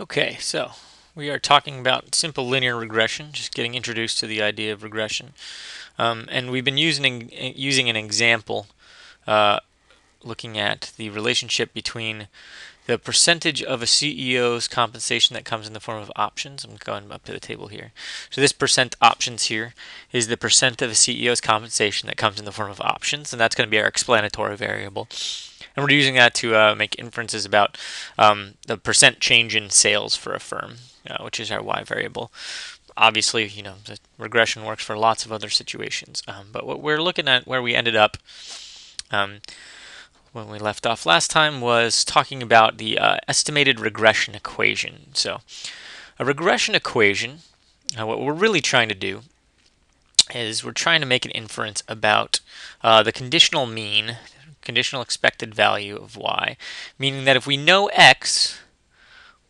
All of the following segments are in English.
Okay, so we are talking about simple linear regression, just getting introduced to the idea of regression. Um, and we've been using, using an example uh, looking at the relationship between the percentage of a CEO's compensation that comes in the form of options. I'm going up to the table here. So this percent options here is the percent of a CEO's compensation that comes in the form of options, and that's going to be our explanatory variable and we're using that to uh, make inferences about um, the percent change in sales for a firm, uh, which is our y variable. Obviously, you know, the regression works for lots of other situations, um, but what we're looking at where we ended up um, when we left off last time was talking about the uh, estimated regression equation. So, a regression equation, uh, what we're really trying to do is we're trying to make an inference about uh, the conditional mean conditional expected value of y, meaning that if we know x,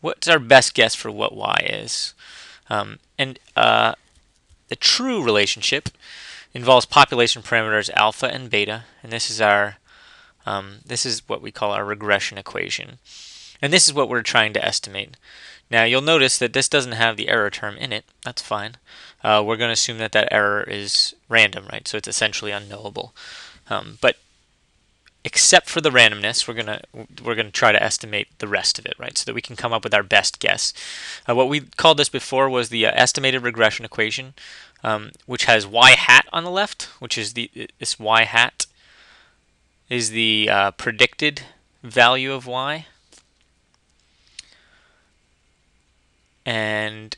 what's our best guess for what y is? Um, and uh, the true relationship involves population parameters alpha and beta, and this is our um, this is what we call our regression equation. And this is what we're trying to estimate. Now you'll notice that this doesn't have the error term in it. That's fine. Uh, we're going to assume that that error is random, right? So it's essentially unknowable. Um, but except for the randomness, we're gonna we're gonna try to estimate the rest of it, right? So that we can come up with our best guess. Uh, what we called this before was the uh, estimated regression equation, um, which has y hat on the left, which is the this y hat is the uh, predicted value of y, and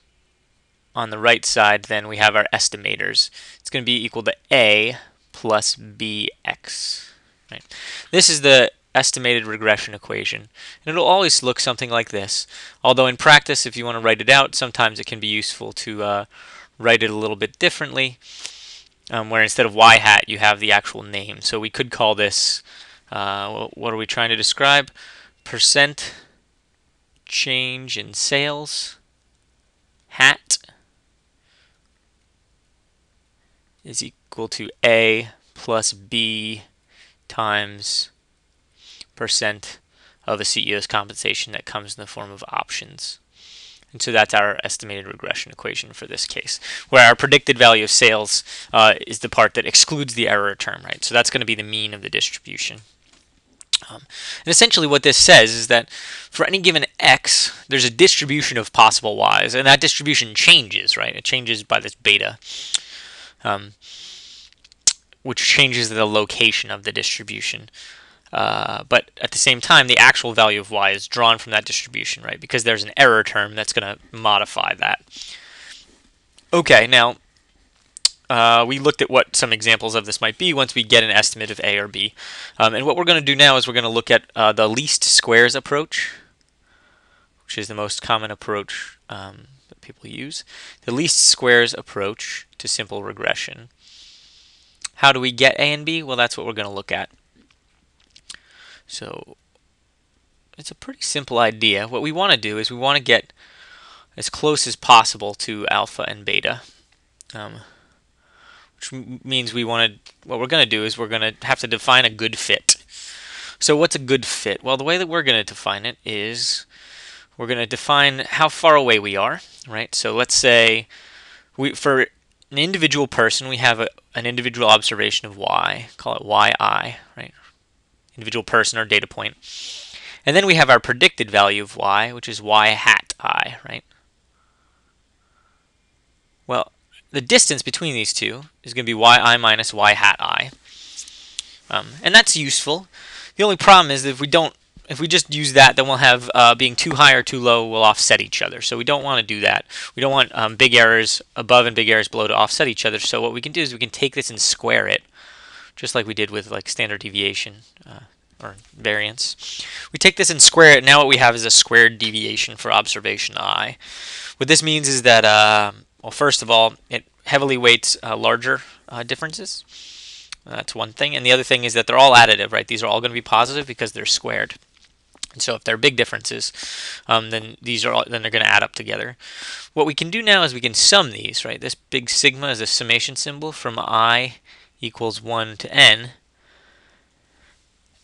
on the right side, then we have our estimators. It's going to be equal to a plus bx. Right? This is the estimated regression equation. And it'll always look something like this. Although in practice, if you want to write it out, sometimes it can be useful to uh, write it a little bit differently, um, where instead of y hat, you have the actual name. So we could call this, uh, what are we trying to describe? Percent change in sales hat is equal to A plus B times percent of a CEO's compensation that comes in the form of options. And so that's our estimated regression equation for this case, where our predicted value of sales uh, is the part that excludes the error term, right? So that's going to be the mean of the distribution. Um, and essentially what this says is that for any given x, there's a distribution of possible y's, and that distribution changes, right? It changes by this beta. Um, which changes the location of the distribution. Uh, but at the same time, the actual value of y is drawn from that distribution, right? Because there's an error term that's going to modify that. Okay, now uh, we looked at what some examples of this might be once we get an estimate of a or b. Um, and what we're going to do now is we're going to look at uh, the least squares approach, which is the most common approach um, that people use. The least squares approach to simple regression. How do we get A and B? Well, that's what we're going to look at. So it's a pretty simple idea. What we want to do is we want to get as close as possible to alpha and beta. Um, which means we want to, what we're going to do is we're going to have to define a good fit. So what's a good fit? Well, the way that we're going to define it is we're going to define how far away we are, right? So let's say we for an individual person, we have a, an individual observation of y, call it yi, right? Individual person or data point. And then we have our predicted value of y, which is y hat i, right? Well, the distance between these two is going to be yi minus y hat i. Um, and that's useful. The only problem is that if we don't if we just use that, then we'll have uh, being too high or too low will offset each other. So we don't want to do that. We don't want um, big errors above and big errors below to offset each other. So what we can do is we can take this and square it, just like we did with like standard deviation uh, or variance. We take this and square it. Now what we have is a squared deviation for observation i. What this means is that, uh, well, first of all, it heavily weights uh, larger uh, differences. That's one thing. And the other thing is that they're all additive, right? These are all going to be positive because they're squared. And so if there are big differences, um, then these are all, then they're going to add up together. What we can do now is we can sum these, right? This big sigma is a summation symbol from i equals 1 to n.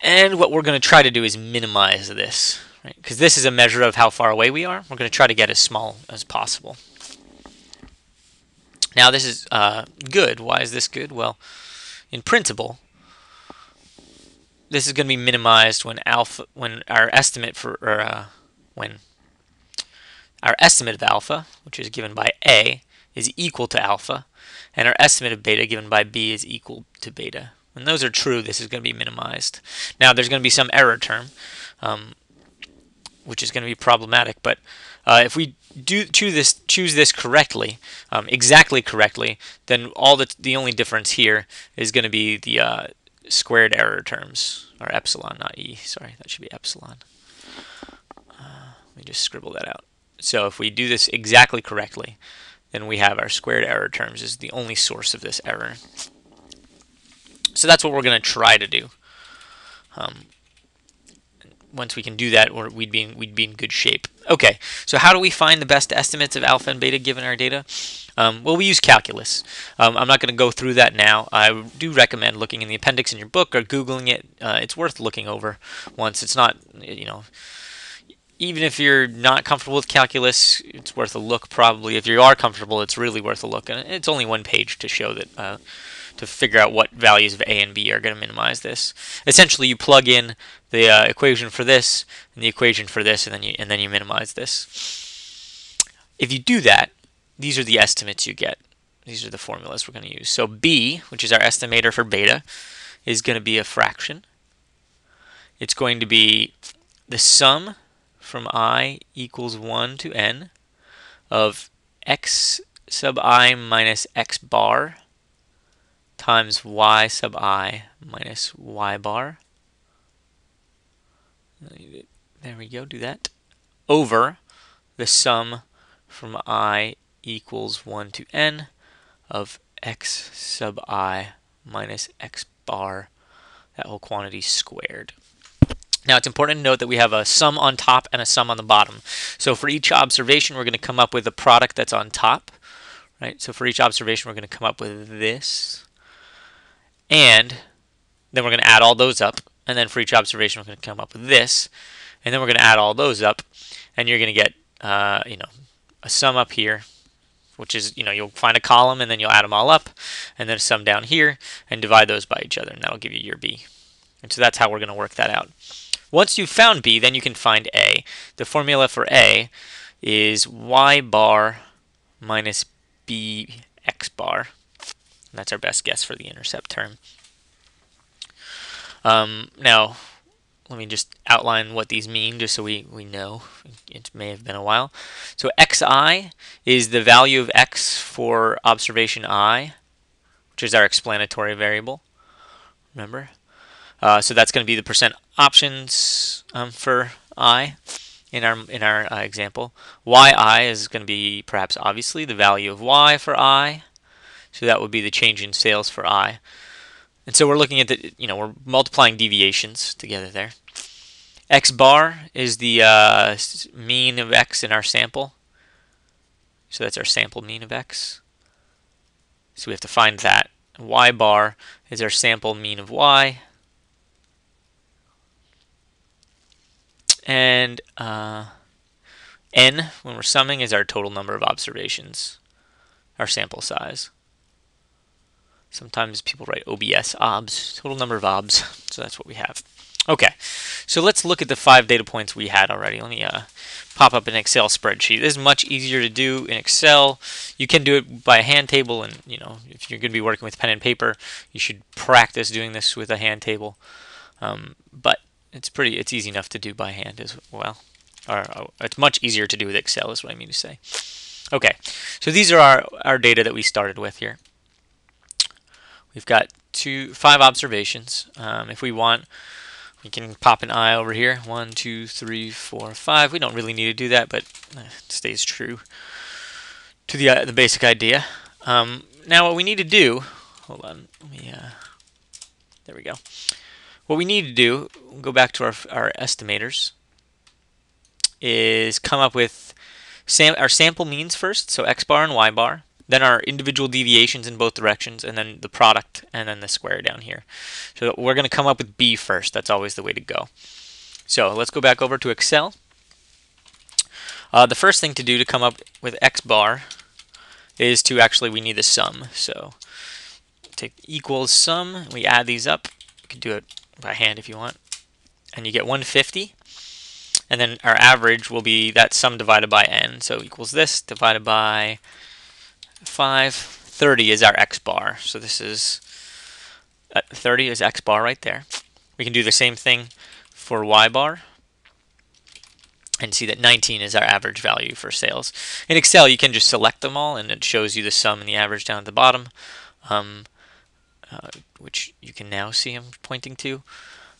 And what we're going to try to do is minimize this, right? Because this is a measure of how far away we are. We're going to try to get as small as possible. Now this is uh, good. Why is this good? Well, in principle, this is going to be minimized when alpha, when our estimate for, or uh, when our estimate of alpha, which is given by A, is equal to alpha, and our estimate of beta given by B is equal to beta. When those are true, this is going to be minimized. Now, there's going to be some error term, um, which is going to be problematic, but uh, if we do choose this choose this correctly, um, exactly correctly, then all the the only difference here is going to be the uh, squared error terms, or epsilon, not e. Sorry, that should be epsilon. Uh, let me just scribble that out. So if we do this exactly correctly, then we have our squared error terms is the only source of this error. So that's what we're going to try to do. Um, once we can do that, we'd be in, we'd be in good shape. Okay, so how do we find the best estimates of alpha and beta given our data? Um, well, we use calculus. Um, I'm not going to go through that now. I do recommend looking in the appendix in your book or Googling it. Uh, it's worth looking over once. It's not, you know, even if you're not comfortable with calculus, it's worth a look probably. If you are comfortable, it's really worth a look. And it's only one page to show that, uh, to figure out what values of A and B are going to minimize this. Essentially, you plug in the uh, equation for this and the equation for this, and then you and then you minimize this. If you do that, these are the estimates you get. These are the formulas we're going to use. So B, which is our estimator for beta, is going to be a fraction. It's going to be the sum from i equals 1 to n of x sub i minus x bar times y sub i minus y bar. There we go, do that. Over the sum from i equals 1 to n of x sub i minus x bar, that whole quantity squared. Now it's important to note that we have a sum on top and a sum on the bottom. So for each observation, we're going to come up with a product that's on top. Right? So for each observation, we're going to come up with this. And then we're going to add all those up. And then for each observation, we're going to come up with this. And then we're going to add all those up. And you're going to get, uh, you know, a sum up here, which is, you know, you'll find a column and then you'll add them all up. And then a sum down here and divide those by each other. And that'll give you your B. And so that's how we're going to work that out. Once you've found B, then you can find A. The formula for A is y bar minus b x bar. And that's our best guess for the intercept term. Um, now, let me just outline what these mean just so we, we know. It may have been a while. So xi is the value of x for observation i, which is our explanatory variable. Remember? Uh, so that's going to be the percent options um, for i in our in our uh, example. yi is going to be perhaps obviously the value of y for i. So that would be the change in sales for i. And so we're looking at the, you know, we're multiplying deviations together there. x bar is the uh, mean of x in our sample. So that's our sample mean of x. So we have to find that. y bar is our sample mean of y. And uh, n, when we're summing, is our total number of observations, our sample size. Sometimes people write OBS, OBS, total number of OBS. So that's what we have. Okay, so let's look at the five data points we had already. Let me uh, pop up an Excel spreadsheet. This is much easier to do in Excel. You can do it by a hand table, and you know if you're going to be working with pen and paper, you should practice doing this with a hand table. Um, but it's pretty it's easy enough to do by hand as well or oh, it's much easier to do with Excel is what I mean to say okay so these are our, our data that we started with here we've got two five observations. Um, if we want we can pop an eye over here. One two three four five. We don't really need to do that but uh, it stays true to the, uh, the basic idea. Um, now what we need to do hold on uh, there we go. What we need to do, go back to our, our estimators, is come up with sam our sample means first, so x bar and y bar, then our individual deviations in both directions, and then the product, and then the square down here. So we're going to come up with b first. That's always the way to go. So let's go back over to Excel. Uh, the first thing to do to come up with x bar is to actually, we need the sum. So take equals sum, we add these up. You can do it by hand if you want. And you get 150. And then our average will be that sum divided by n. So equals this divided by 5. 30 is our x bar. So this is, uh, 30 is x bar right there. We can do the same thing for y bar and see that 19 is our average value for sales. In Excel, you can just select them all, and it shows you the sum and the average down at the bottom, um, uh, which you can now see I'm pointing to.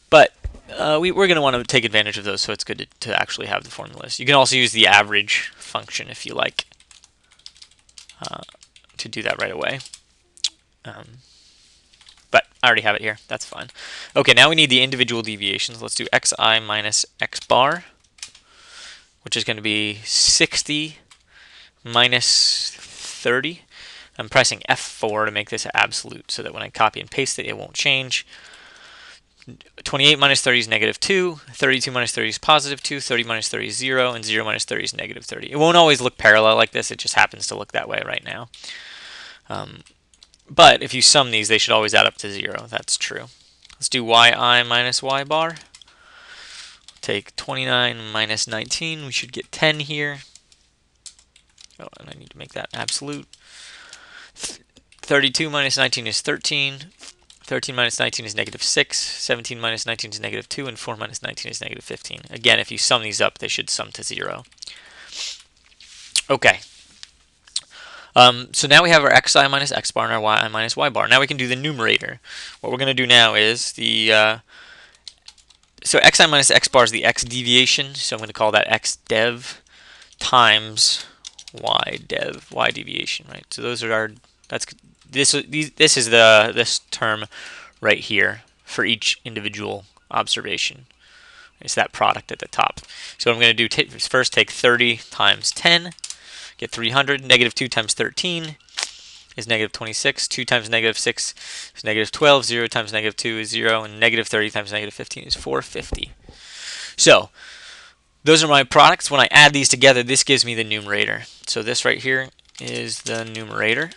But uh, we, are going to want to take advantage of those, so it's good to, to, actually have the formulas. You can also use the average function if you like uh, to do that right away. Um, but I already have it here. That's fine. Okay, now we need the individual deviations. Let's do xi minus x bar which is going to be 60 minus 30. I'm pressing F4 to make this absolute so that when I copy and paste it, it won't change. 28 minus 30 is negative 2, 32 minus 30 is positive 2, 30 minus 30 is 0, and 0 minus 30 is negative 30. It won't always look parallel like this, it just happens to look that way right now. Um, but if you sum these, they should always add up to 0. That's true. Let's do yi minus y bar. Take 29 minus 19. We should get 10 here. Oh, and I need to make that absolute. 32 minus 19 is 13. 13 minus 19 is negative 6. 17 minus 19 is negative 2. And 4 minus 19 is negative 15. Again, if you sum these up, they should sum to 0. Okay. Um, so now we have our xi minus x bar and our yi minus y bar. Now we can do the numerator. What we're going to do now is the uh, so xi minus x bar is the x deviation, so I'm going to call that x dev times y dev, y deviation, right? So those are our, that's, this, this is the, this term right here for each individual observation. It's that product at the top. So what I'm going to do first take 30 times 10, get 300, negative 2 times 13, is negative 26. 2 times negative 6 is negative 12. 0 times negative 2 is 0. And negative 30 times negative 15 is 450. So those are my products. When I add these together, this gives me the numerator. So this right here is the numerator.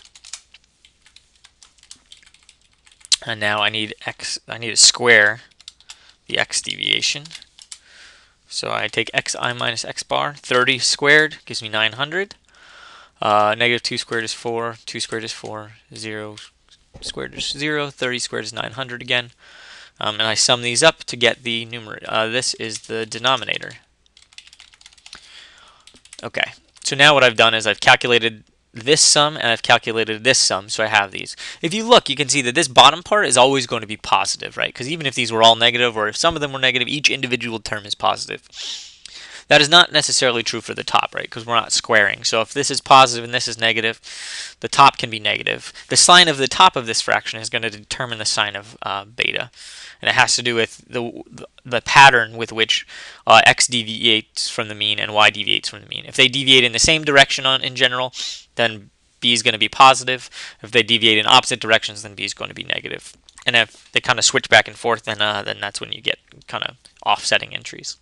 And now I need x. I need to square the x deviation. So I take xi minus x bar. 30 squared gives me 900. Uh, negative 2 squared is 4, 2 squared is 4, 0 squared is 0, 30 squared is 900 again. Um, and I sum these up to get the numerator. Uh, this is the denominator. Okay, so now what I've done is I've calculated this sum and I've calculated this sum, so I have these. If you look, you can see that this bottom part is always going to be positive, right? Because even if these were all negative or if some of them were negative, each individual term is positive. That is not necessarily true for the top, right? Because we're not squaring. So if this is positive and this is negative, the top can be negative. The sign of the top of this fraction is going to determine the sign of uh, beta. And it has to do with the, the pattern with which uh, x deviates from the mean and y deviates from the mean. If they deviate in the same direction on, in general, then b is going to be positive. If they deviate in opposite directions, then b is going to be negative. And if they kind of switch back and forth, then uh, then that's when you get kind of offsetting entries.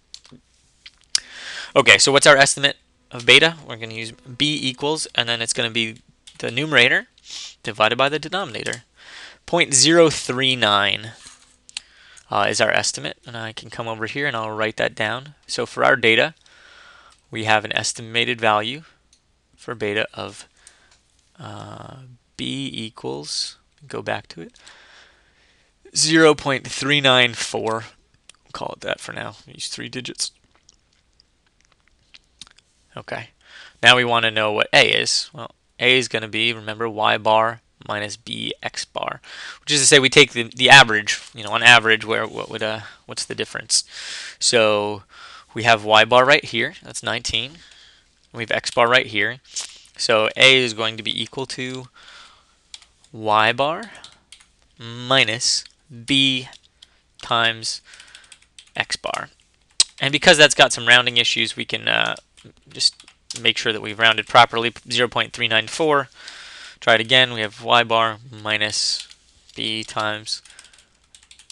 Okay, so what's our estimate of beta? We're going to use b equals, and then it's going to be the numerator divided by the denominator. 0.039 uh, is our estimate, and I can come over here and I'll write that down. So for our data, we have an estimated value for beta of uh, b equals, go back to it, 0.394. call it that for now. Use three digits. Okay. Now we want to know what A is. Well, A is going to be, remember, y bar minus b x bar, which is to say we take the, the average, you know, on average, where what would uh, what's the difference? So we have y bar right here, that's 19. We have x bar right here. So A is going to be equal to y bar minus b times x bar. And because that's got some rounding issues, we can uh, just make sure that we've rounded properly. 0.394. Try it again. We have y bar minus b times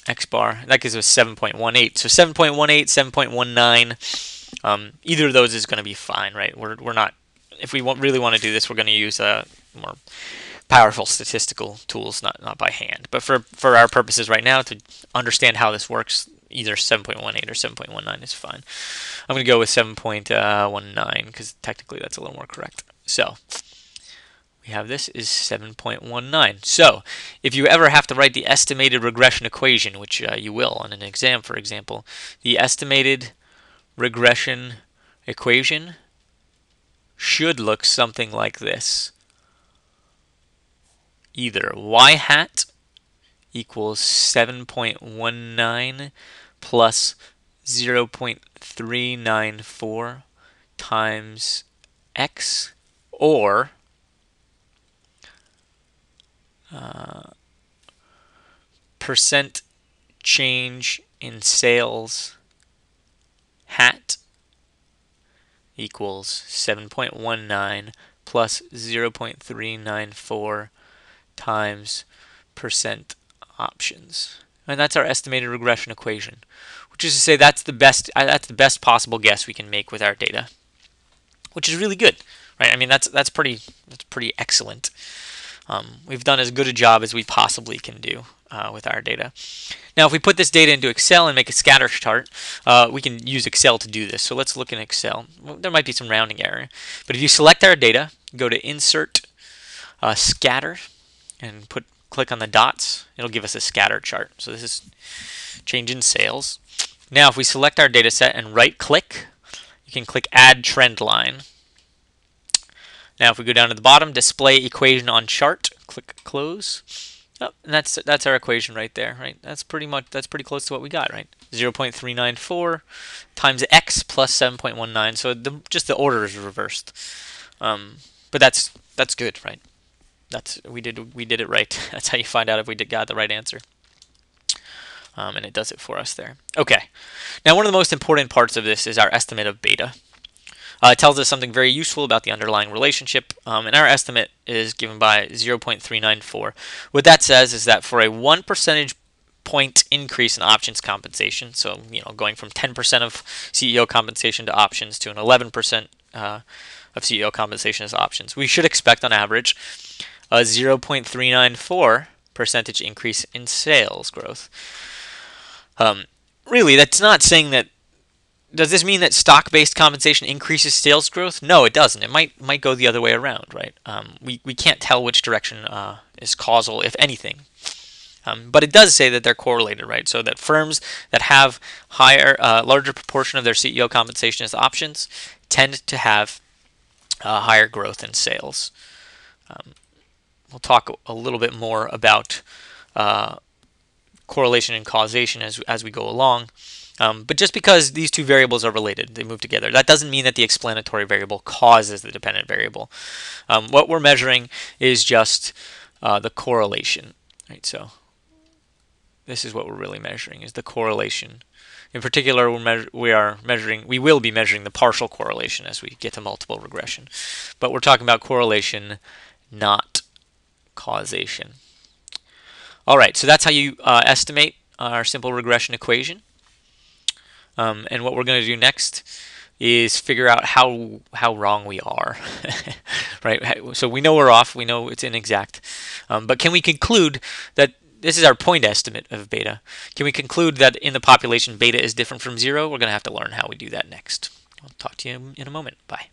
x bar. That gives us 7.18. So 7.18, 7.19, um, either of those is going to be fine, right? We're, we're not, if we want, really want to do this, we're going to use a more powerful statistical tools, not, not by hand. But for, for our purposes right now, to understand how this works, either 7.18 or 7.19 is fine. I'm going to go with 7.19 because technically that's a little more correct. So we have this is 7.19. So if you ever have to write the estimated regression equation, which uh, you will on an exam, for example, the estimated regression equation should look something like this. Either y hat equals 7.19 plus 0.394 times x or uh, percent change in sales hat equals 7.19 plus 0.394 times percent options. And that's our estimated regression equation, which is to say that's the best uh, that's the best possible guess we can make with our data, which is really good, right? I mean that's that's pretty that's pretty excellent. Um, we've done as good a job as we possibly can do uh, with our data. Now, if we put this data into Excel and make a scatter chart, uh, we can use Excel to do this. So let's look in Excel. Well, there might be some rounding error. But if you select our data, go to Insert, uh, Scatter, and put click on the dots, it'll give us a scatter chart. So this is change in sales. Now, if we select our data set and right-click, you can click Add Trend Line. Now if we go down to the bottom, display equation on chart, click close. Oh, and that's that's our equation right there, right? That's pretty much that's pretty close to what we got, right? 0.394 times x plus 7.19. So the, just the order is reversed. Um, but that's that's good, right? That's we did we did it right. That's how you find out if we did got the right answer. Um, and it does it for us there. Okay. Now one of the most important parts of this is our estimate of beta. Uh, it tells us something very useful about the underlying relationship, um, and our estimate is given by 0.394. What that says is that for a 1 percentage point increase in options compensation, so you know going from 10% of CEO compensation to options to an 11% uh, of CEO compensation as options, we should expect on average a 0.394 percentage increase in sales growth. Um, really, that's not saying that does this mean that stock-based compensation increases sales growth? No, it doesn't. It might might go the other way around, right? Um, we we can't tell which direction uh, is causal, if anything. Um, but it does say that they're correlated, right? So that firms that have higher, uh, larger proportion of their CEO compensation as options tend to have uh, higher growth in sales. Um, we'll talk a little bit more about uh, correlation and causation as as we go along. Um, but just because these two variables are related, they move together, that doesn't mean that the explanatory variable causes the dependent variable. Um, what we're measuring is just uh, the correlation. Right, so this is what we're really measuring, is the correlation. In particular, we're we are measuring, we will be measuring the partial correlation as we get to multiple regression. But we're talking about correlation, not causation. All right, so that's how you uh, estimate our simple regression equation. Um, and what we're going to do next is figure out how how wrong we are, right? So we know we're off. We know it's inexact. Um, but can we conclude that this is our point estimate of beta? Can we conclude that in the population beta is different from zero? We're going to have to learn how we do that next. I'll talk to you in a moment. Bye.